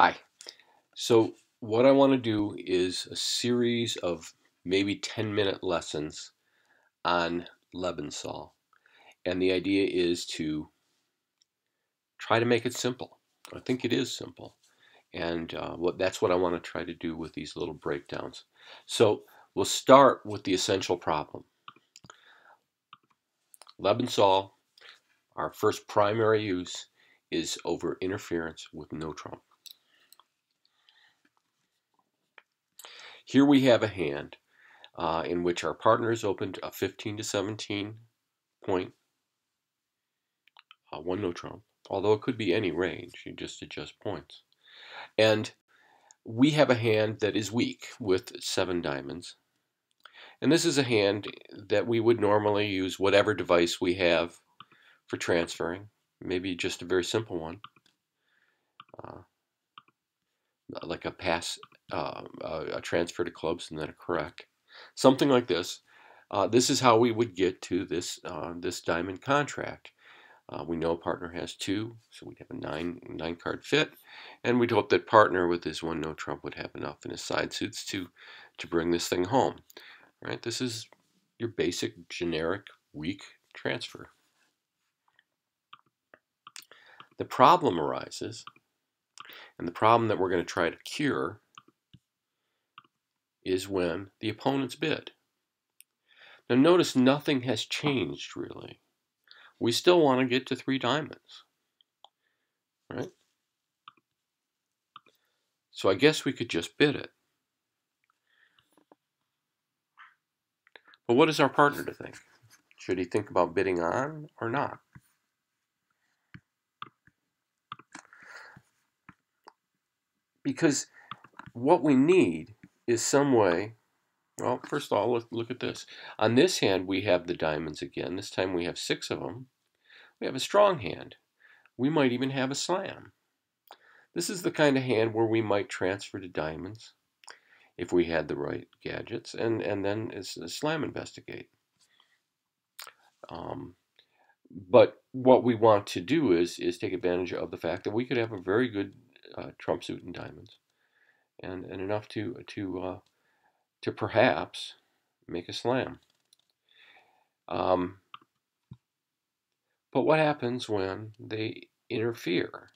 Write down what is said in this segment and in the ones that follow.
Hi. So what I want to do is a series of maybe 10 minute lessons on Lebensohl. And the idea is to try to make it simple. I think it is simple. And uh, what, that's what I want to try to do with these little breakdowns. So we'll start with the essential problem. Lebensohl, our first primary use, is over interference with no trump. Here we have a hand uh, in which our partner has opened a 15 to 17 point, uh, one no trump, although it could be any range, you just adjust points. And we have a hand that is weak with seven diamonds. And this is a hand that we would normally use whatever device we have for transferring, maybe just a very simple one, uh, like a pass uh, a transfer to clubs and then a correct. Something like this. Uh, this is how we would get to this uh, this diamond contract. Uh, we know partner has two, so we'd have a nine nine card fit, and we'd hope that partner with his one no trump would have enough in his side suits to to bring this thing home. Right? This is your basic generic weak transfer. The problem arises, and the problem that we're going to try to cure is when the opponents bid. Now notice nothing has changed really. We still want to get to three diamonds, right? So I guess we could just bid it. But what is our partner to think? Should he think about bidding on or not? Because what we need is some way, well, first of all, look, look at this. On this hand, we have the diamonds again. This time we have six of them. We have a strong hand. We might even have a slam. This is the kind of hand where we might transfer to diamonds if we had the right gadgets, and, and then it's a slam investigate. Um, but what we want to do is is take advantage of the fact that we could have a very good uh, trump suit in diamonds and, and enough to to uh, to perhaps make a slam. Um, but what happens when they interfere?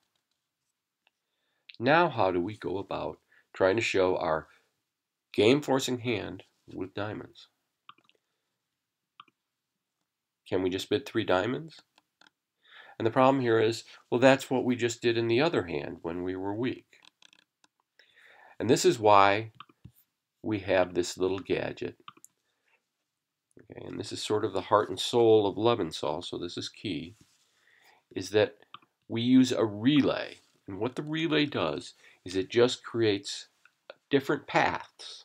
Now, how do we go about trying to show our game forcing hand with diamonds? Can we just bid three diamonds? And the problem here is, well, that's what we just did in the other hand when we were weak. And this is why we have this little gadget. Okay, and this is sort of the heart and soul of Lebensohl, so this is key, is that we use a relay. And what the relay does is it just creates different paths,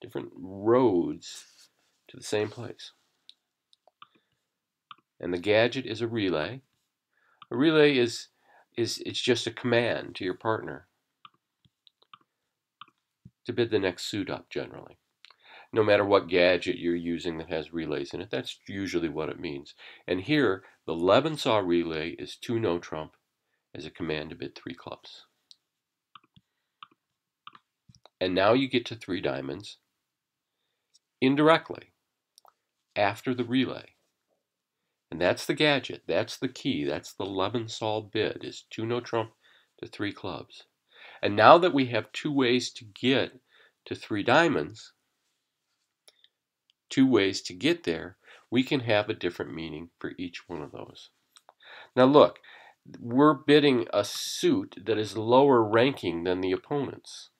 different roads to the same place. And the gadget is a relay. A relay is, is it's just a command to your partner to bid the next suit up generally. No matter what gadget you're using that has relays in it, that's usually what it means. And here, the Lebensohl relay is 2 no trump as a command to bid 3 clubs. And now you get to 3 diamonds indirectly after the relay. And that's the gadget, that's the key, that's the Lebensohl bid, is 2 no trump to 3 clubs. And now that we have two ways to get to three diamonds, two ways to get there, we can have a different meaning for each one of those. Now look, we're bidding a suit that is lower ranking than the opponent's.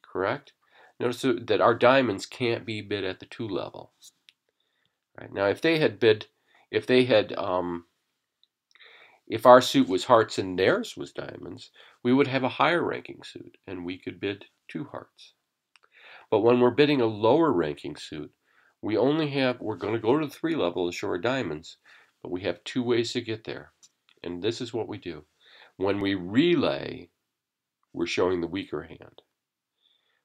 Correct? Notice that our diamonds can't be bid at the two level. Right? Now if they had bid, if they had um, if our suit was hearts and theirs was diamonds, we would have a higher ranking suit and we could bid two hearts. But when we're bidding a lower ranking suit, we only have, we're going to go to the three level to show our diamonds, but we have two ways to get there. And this is what we do. When we relay, we're showing the weaker hand.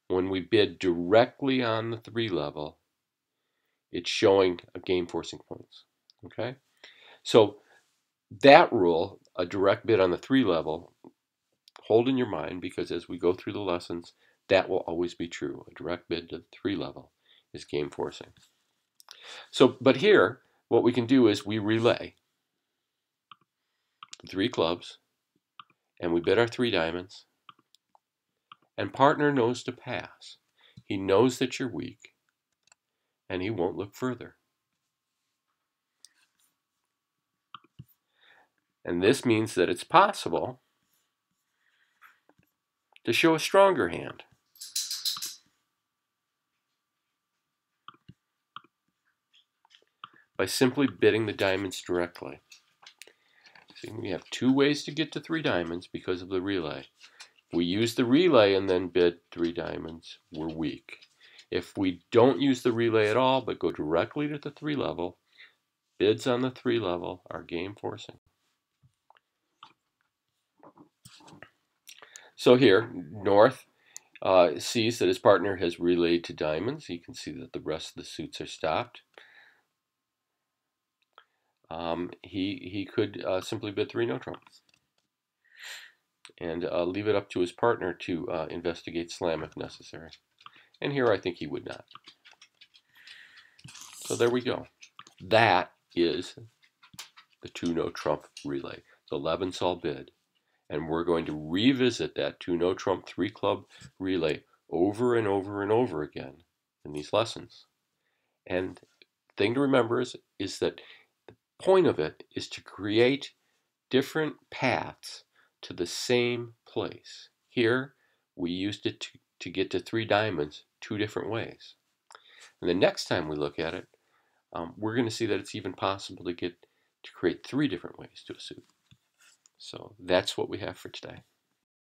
When we bid directly on the three level, it's showing a game forcing points. Okay? So that rule, a direct bid on the three level, hold in your mind because as we go through the lessons, that will always be true. A direct bid to the three level is game forcing. So, but here, what we can do is we relay three clubs, and we bid our three diamonds, and partner knows to pass. He knows that you're weak, and he won't look further. And this means that it's possible to show a stronger hand. by simply bidding the diamonds directly. We have two ways to get to three diamonds because of the relay. If we use the relay and then bid three diamonds, we're weak. If we don't use the relay at all, but go directly to the three level, bids on the three level are game forcing. So here, North uh, sees that his partner has relayed to diamonds. You can see that the rest of the suits are stopped. Um, he, he could uh, simply bid three no trump and uh, leave it up to his partner to uh, investigate slam if necessary. And here I think he would not. So there we go. That is the two no trump relay, the Lebensohl bid. And we're going to revisit that two no trump three club relay over and over and over again in these lessons. And thing to remember is, is that the point of it is to create different paths to the same place. Here, we used it to, to get to three diamonds two different ways. And the next time we look at it, um, we're going to see that it's even possible to get to create three different ways to a suit. So that's what we have for today.